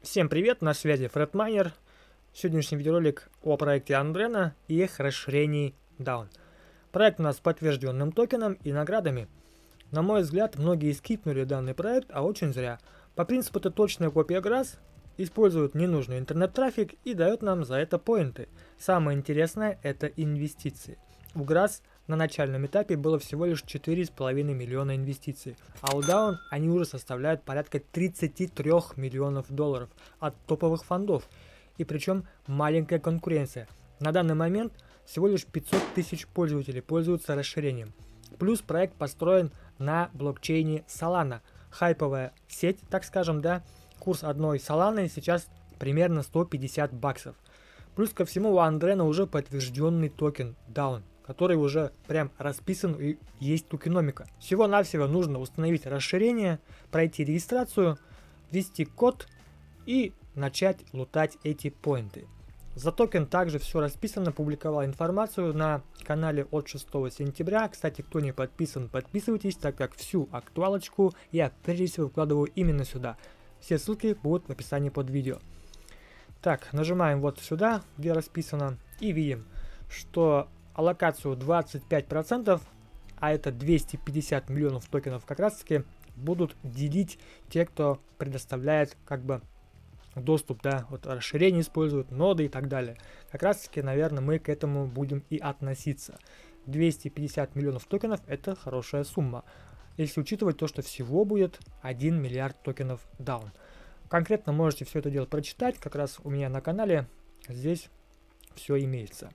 Всем привет, на связи Фред Майнер. Сегодняшний видеоролик о проекте Андрена и их расширении Down. Проект у нас с подтвержденным токеном и наградами. На мой взгляд, многие скипнули данный проект, а очень зря. По принципу это точная копия GRASS, использует ненужный интернет-трафик и дает нам за это поинты. Самое интересное это инвестиции. У GRASS на начальном этапе было всего лишь 4,5 миллиона инвестиций, а у Down они уже составляют порядка 33 миллионов долларов от топовых фондов. И причем маленькая конкуренция. На данный момент всего лишь 500 тысяч пользователей пользуются расширением. Плюс проект построен на блокчейне Solana. Хайповая сеть, так скажем, да. Курс одной Solana сейчас примерно 150 баксов. Плюс ко всему у Андрена уже подтвержденный токен Down который уже прям расписан и есть токеномика. Всего-навсего нужно установить расширение, пройти регистрацию, ввести код и начать лутать эти поинты. За токен также все расписано, публиковал информацию на канале от 6 сентября. Кстати, кто не подписан, подписывайтесь, так как всю актуалочку я прежде всего выкладываю именно сюда. Все ссылки будут в описании под видео. Так, нажимаем вот сюда, где расписано, и видим, что аллокацию 25%, а это 250 миллионов токенов как раз таки будут делить те, кто предоставляет как бы доступ, да, вот расширение используют, ноды и так далее. Как раз таки, наверное, мы к этому будем и относиться. 250 миллионов токенов это хорошая сумма, если учитывать то, что всего будет 1 миллиард токенов down. Конкретно можете все это дело прочитать, как раз у меня на канале здесь все имеется.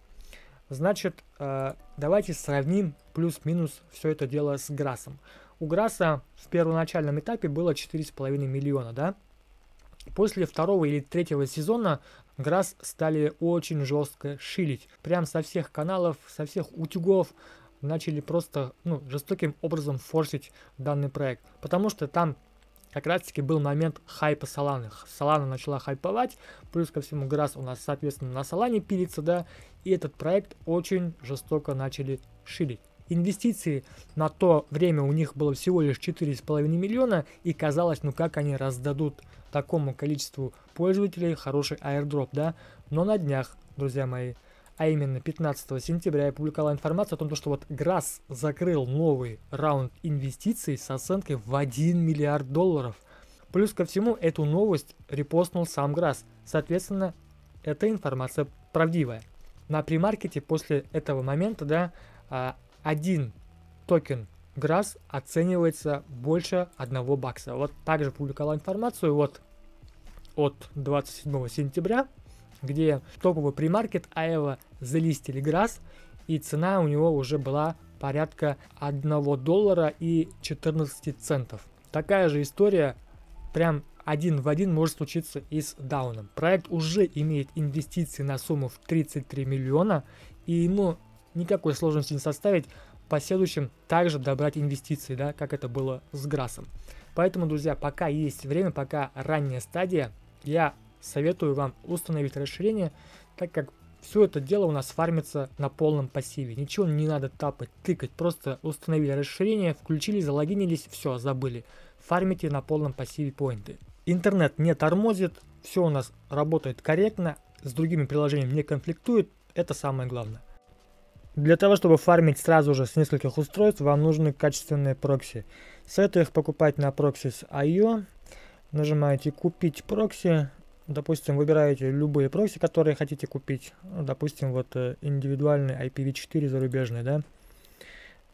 Значит, э, давайте сравним плюс-минус все это дело с Грасом. У Граса в первоначальном этапе было 4,5 миллиона, да? После второго или третьего сезона Грас стали очень жестко шилить. Прям со всех каналов, со всех утюгов начали просто ну, жестоким образом форсить данный проект. Потому что там как раз таки был момент хайпа Соланы. Солана начала хайповать, плюс ко всему Грас у нас, соответственно, на Солане пилится, да, и этот проект очень жестоко начали шилить. Инвестиции на то время у них было всего лишь 4,5 миллиона, и казалось, ну как они раздадут такому количеству пользователей хороший airdrop, да? Но на днях, друзья мои, а именно 15 сентября я публиковал информацию о том, что вот Грасс закрыл новый раунд инвестиций с оценкой в 1 миллиард долларов. Плюс ко всему эту новость репостнул сам Грасс. Соответственно, эта информация правдивая. На примаркете после этого момента, да, а, один токен Грасс оценивается больше одного бакса. Вот также публиковал информацию вот от 27 сентября где топовый примаркет Аева залистили Грасс, и цена у него уже была порядка 1 доллара и 14 центов. Такая же история прям один в один может случиться и с Дауном. Проект уже имеет инвестиции на сумму в 33 миллиона, и ему никакой сложности не составить в последующем также добрать инвестиции, да, как это было с Грасом. Поэтому, друзья, пока есть время, пока ранняя стадия, я советую вам установить расширение, так как все это дело у нас фармится на полном пассиве. Ничего не надо тапать, тыкать, просто установили расширение, включили, залогинились, все, забыли. Фармите на полном пассиве поинты. Интернет не тормозит, все у нас работает корректно, с другими приложениями не конфликтует, это самое главное. Для того, чтобы фармить сразу же с нескольких устройств, вам нужны качественные прокси. Советую их покупать на Proxys.io. Нажимаете «Купить прокси», допустим, выбираете любые прокси, которые хотите купить, допустим, вот э, индивидуальный IPv4 зарубежный, да,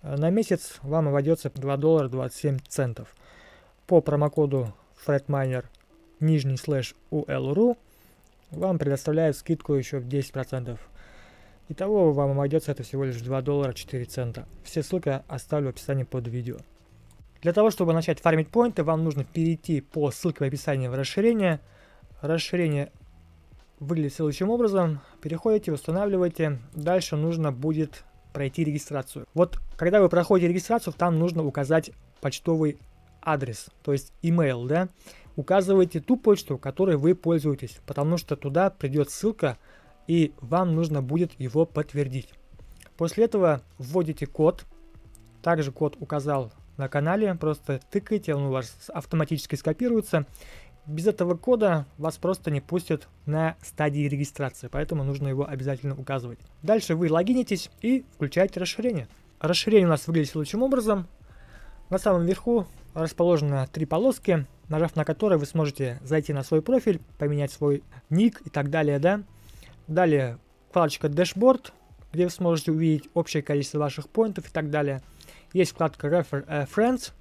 на месяц вам обойдется 2 доллара 27 центов. По промокоду FredMiner нижний слэш ULRU вам предоставляют скидку еще в 10%. Итого вам обойдется это всего лишь 2 доллара 4 цента. Все ссылки оставлю в описании под видео. Для того, чтобы начать фармить поинты, вам нужно перейти по ссылке в описании в расширение – Расширение выглядит следующим образом. Переходите, устанавливаете. Дальше нужно будет пройти регистрацию. Вот когда вы проходите регистрацию, там нужно указать почтовый адрес, то есть email, да. Указывайте ту почту, которой вы пользуетесь, потому что туда придет ссылка, и вам нужно будет его подтвердить. После этого вводите код. Также код указал на канале, просто тыкайте, он у вас автоматически скопируется. Без этого кода вас просто не пустят на стадии регистрации, поэтому нужно его обязательно указывать. Дальше вы логинитесь и включаете расширение. Расширение у нас выглядит следующим образом. На самом верху расположено три полоски, нажав на которые вы сможете зайти на свой профиль, поменять свой ник и так далее, да. Далее вкладочка Dashboard, где вы сможете увидеть общее количество ваших поинтов и так далее. Есть вкладка Refer Friends,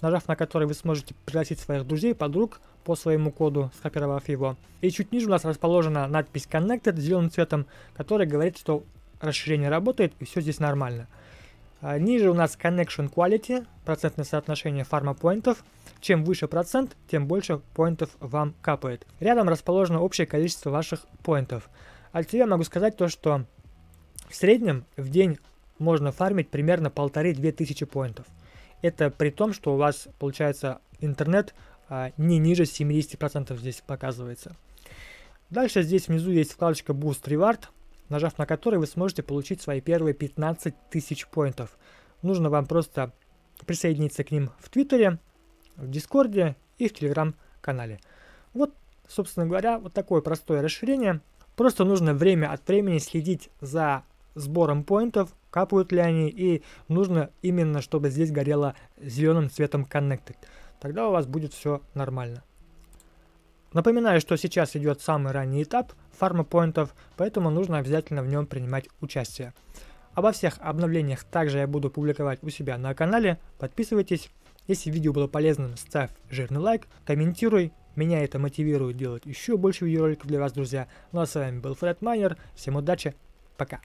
нажав на который вы сможете пригласить своих друзей, подруг по своему коду, скопировав его. И чуть ниже у нас расположена надпись Connected зеленым цветом, которая говорит, что расширение работает и все здесь нормально. А ниже у нас Connection Quality, процентное соотношение фармапоинтов. Чем выше процент, тем больше поинтов вам капает. Рядом расположено общее количество ваших поинтов. От себя могу сказать то, что в среднем в день можно фармить примерно полторы-две тысячи поинтов. Это при том, что у вас получается интернет а, не ниже 70% здесь показывается. Дальше здесь внизу есть вкладочка Boost Reward, нажав на который вы сможете получить свои первые 15 тысяч поинтов. Нужно вам просто присоединиться к ним в Твиттере, в Дискорде и в Телеграм-канале. Вот, собственно говоря, вот такое простое расширение. Просто нужно время от времени следить за сбором поинтов, капают ли они, и нужно именно, чтобы здесь горело зеленым цветом Connected. Тогда у вас будет все нормально. Напоминаю, что сейчас идет самый ранний этап фармапоинтов, поэтому нужно обязательно в нем принимать участие. Обо всех обновлениях также я буду публиковать у себя на канале. Подписывайтесь. Если видео было полезным, ставь жирный лайк, комментируй. Меня это мотивирует делать еще больше видеороликов для вас, друзья. Ну а с вами был Фред Майнер. Всем удачи, пока.